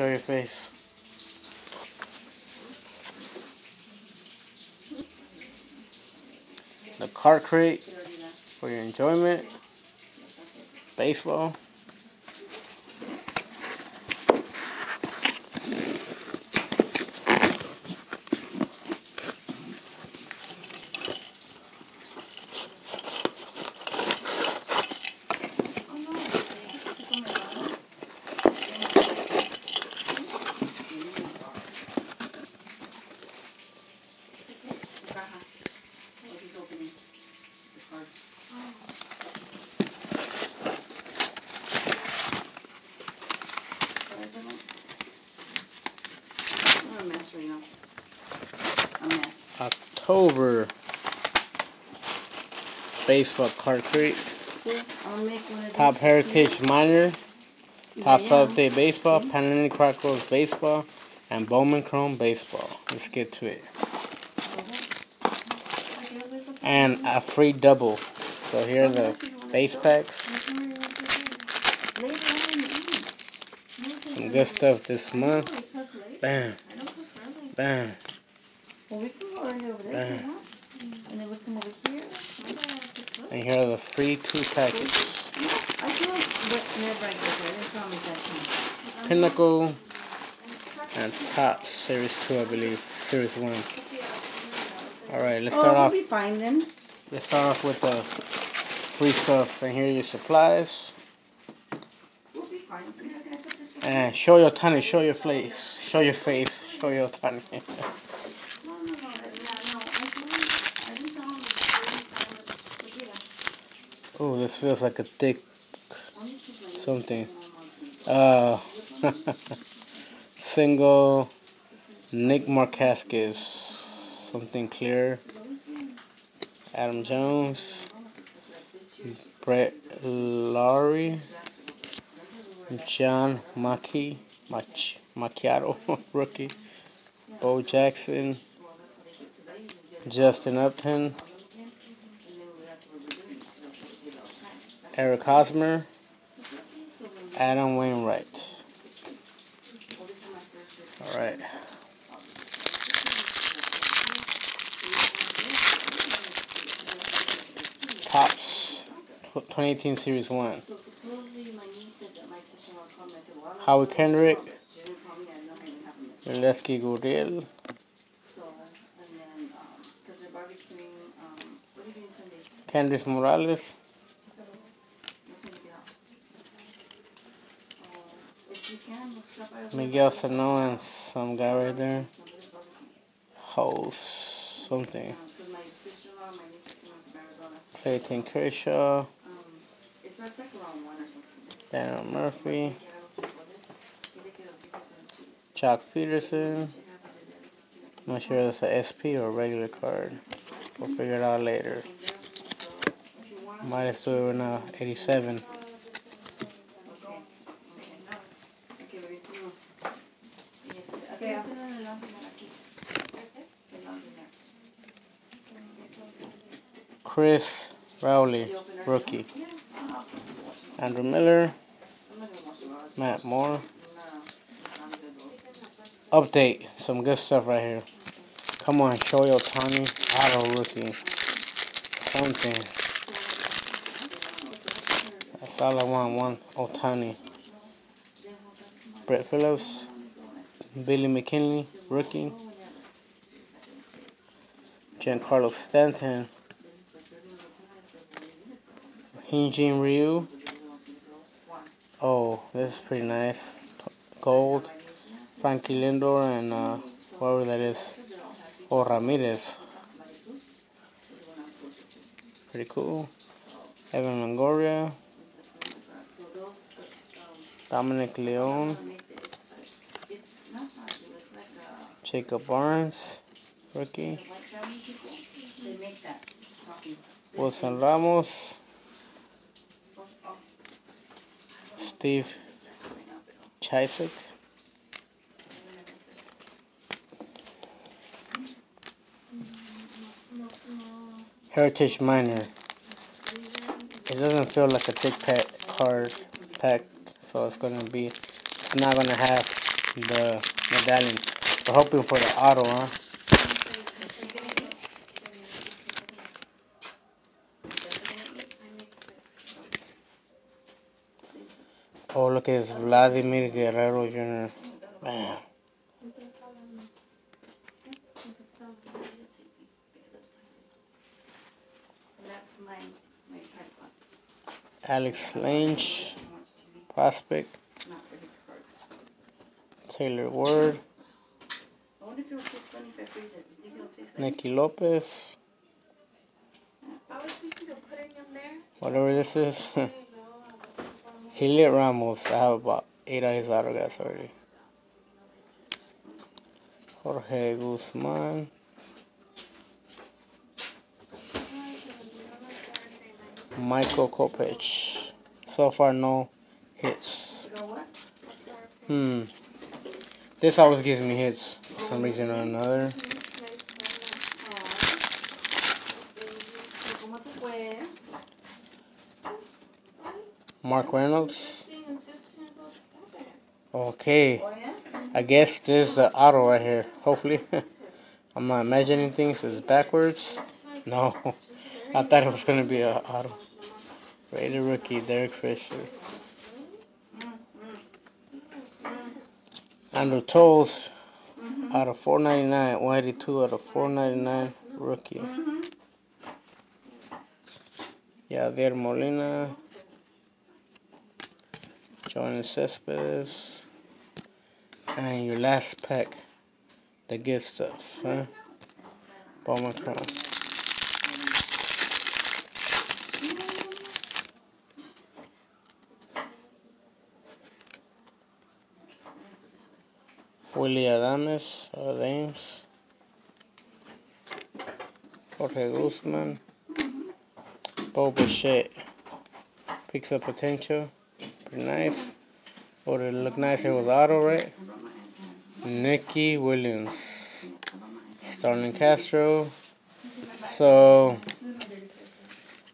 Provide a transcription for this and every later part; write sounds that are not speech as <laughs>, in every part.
Show your face. The card crate for your enjoyment. Baseball. I'm a mess right now. A mess. October. Baseball card crate. I'll make one of Topps. Heritage Minor. Topps Yeah. Update Baseball. Panini Chronicles Baseball. And Bowman Chrome Baseball. Let's get to it. And a free double. So here are the base packs. Later on in the evening. Some good stuff this month. Bam. Bam. Well, we can go right over there. And then we come over here. And here are the free two packets. No, I do it whenever I get there. They promise that time. Pinnacle and Topps Series 2, I believe. Series 1. Alright, let's oh, start we'll off. be fine then. Let's start off with the free stuff. And here are your supplies. We'll be fine. Can I, can I put this one? And show your tiny, show your face. Show your face. Oh, this feels like a thick something. Uh, single Nick Markakis. Something clear. Adam Jones. Brett Lawrie. John Maki. Mach, Macchiato, rookie. Bo Jackson. Justin Upton. Eric Hosmer. Adam Wainwright. Alright. Topps 2018 Series 1. So supposedly my niece said that my sister-in-law called me. I said, well, I don't Howard Kendrick. She didn't call me. I know her didn't have a message. Lesky Gurriel. So, and then, um, because they're barbecuing, um, what are you doing Sunday? Kendrys Morales. What time do you get out? If you can, look stop by over Miguel Sano and some guy right there. Somebody's barbecuing. Host. Something. Because my sister-in-law, my Chuck Peterson. I'm not sure that's an SP or a regular card. We'll figure it out later. Might have still in uh, 87. Okay, baby, come on. Yes, aquí va a ser en el laundromat, aquí. El laundromat. Chris Rowley, rookie. Andrew Miller. Matt Moore. Update. Some good stuff right here. Come on, show your Tony Auto rookie. Something. That's all I want. One Ohtani. Brett Phillips. Billy McKinley, rookie. Giancarlo Stanton. Hyunjin Ryu. Oh, this is pretty nice. Gold. Frankie Lindor and uh, whoever that is. or Ramirez. Pretty cool. Evan Longoria. Dominic Leone. Jacob Barnes. Rookie. Wilson Ramos. Steve Cishek. Heritage Minor. It doesn't feel like a thick pack card pack, so it's gonna be. It's not gonna have the medallion. We're hoping for the auto, huh? Oh, look at this Vladimir Guerrero Jr. Alex Lynch, prospect. Taylor Ward. Nicky Lopez. Whatever this is. <laughs> Heliot Ramos. I have about eight of his autographs already. Jorge Guzman. Michael Kopech. So far, no hits. Hmm. This always gives me hits for some reason or another. Mark Reynolds. Okay. I guess this is the auto right here. Hopefully. <laughs> I'm not imagining things. It's backwards. No. <laughs> I thought it was going to be an auto. Rated rookie, Derek Fisher. Andrew Toles out of 499, 182 out of 499 rookie. Yadier Molina, Johnny Cespedes, and your last pack, the good stuff, huh? Bowman. Willie Adames, Adames, Jorge Guzman, Bo Bichette picks up potential, pretty nice. Would it look nicer with auto, right? Nicky Williams, Starlin Castro. So,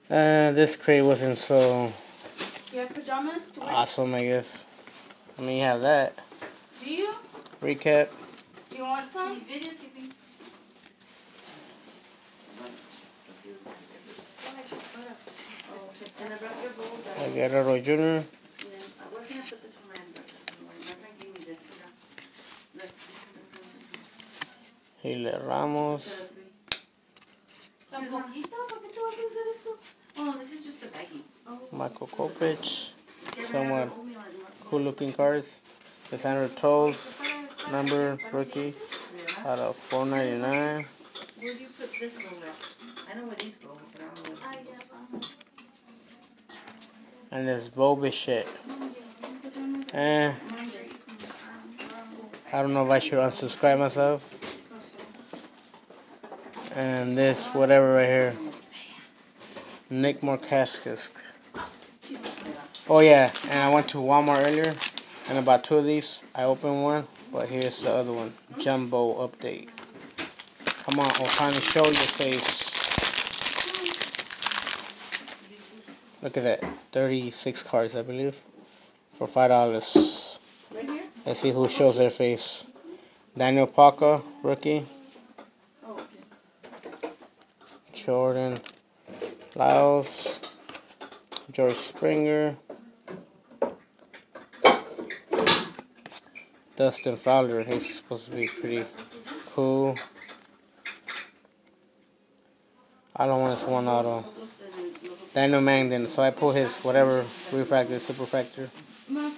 uh, this crate wasn't so awesome, I guess. I mean, you have that. Do you? Recap. Do you want some? Videotaping. Guerrero Jr. Heliot Ramos. ¿Tan poquito? ¿Por qué te vas a hacer eso? Oh, this is just the baggie. Oh. Michael Kopech. Somewhat oh, cool looking cards. The Sandra oh, Toles number rookie out of 499. Where do you put this go at? I know where these go, but I don't know where these go. And there's Bo Bichette. Eh, I don't know if I should unsubscribe myself. And this, whatever right here. Nick Markakis. Oh yeah, and I went to Walmart earlier, and about two of these, I opened one, but here's the other one. Jumbo update. Come on, Ohtani, show your face. Look at that, 36 cards, I believe, for $5. Right here? Let's see who shows their face. Daniel Palka, rookie. Oh. Jordan Lyles. George Springer. Dustin Fowler, he's supposed to be pretty cool. I don't want this one auto. Daniel Mengden, so I pull his whatever refractor, superfractor,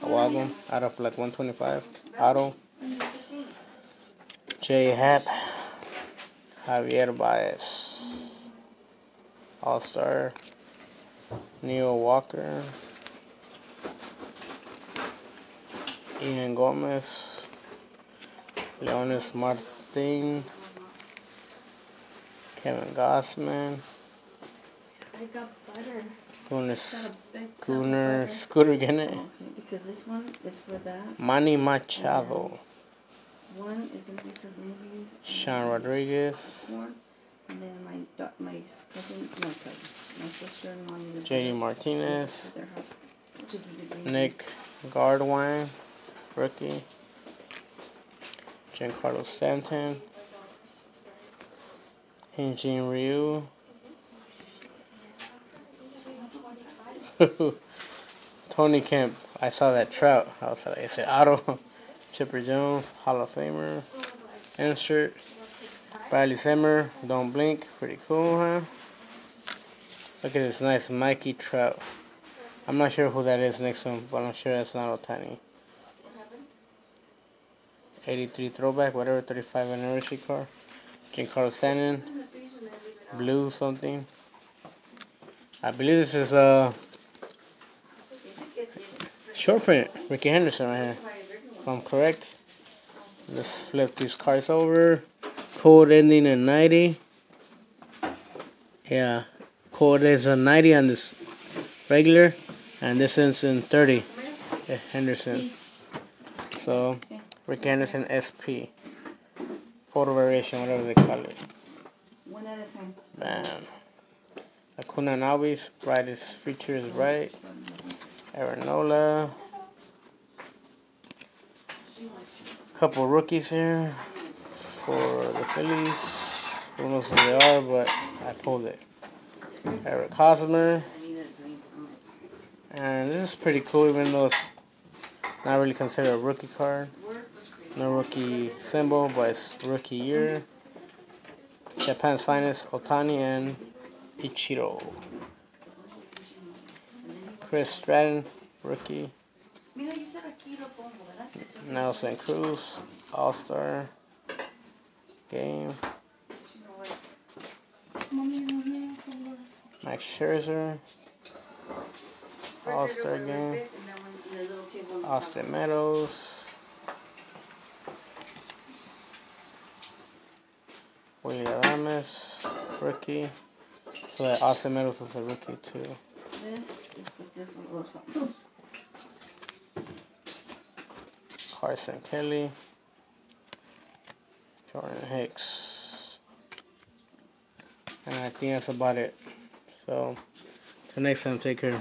a while out of like 125 auto. J Happ, Javier Baez, All Star, Neil Walker, Yan Gomes, Leonys Martin, Kevin Gausman, I got butter. Gunnar, Got a big tub of Gunnar butter. Scooter Gennett, oh, Okay, because this one is for that. Manny Machado, One is gonna be for movies. Sean Rodriguez, and then my my cousin, no cousin, my sister-in-law. JD Martinez, their house to do the green Nick Gardewine, rookie, Giancarlo Stanton. Hyun-Jin Ryu. <laughs> Tony Kemp. I saw that trout. I was like, I said Otto. <laughs> Chipper Jones, Hall of Famer. Insert. Bradley Zimmer, Don't Blink. Pretty cool, huh? Look at this nice Mikey Trout. I'm not sure who that is next one, but I'm sure that's not Ohtani. 83 throwback, whatever, 35 anniversary car. Giancarlo Stanton. Blue something. I believe this is a short print. Rickey Henderson right here. If I'm correct. Let's flip these cards over. Code ending in 90. Yeah. Code is a 90 on this regular. And this is in 30. Yeah, Henderson. So, Rick Henderson SP. Photo variation, whatever they call it. One at a time. Bam. Acuna Navis, brightest feature is right. Aaron Nola. Couple rookies here for the Phillies. Who knows who they are, but I pulled it. Eric Hosmer. I need a drink. And this is pretty cool, even though it's not really considered a rookie card. No rookie symbol, but it's rookie year. Japan's finest, Ohtani and Ichiro. Chris Stratton, rookie. Nelson Cruz, All Star game. Max Scherzer, All Star game. Austin Meadows. Willie Adames, rookie. So that Austin Meadows was a rookie too. This is what this one goes. Carson Kelly. Jordan Hicks. And I think that's about it. So, till next time, take care.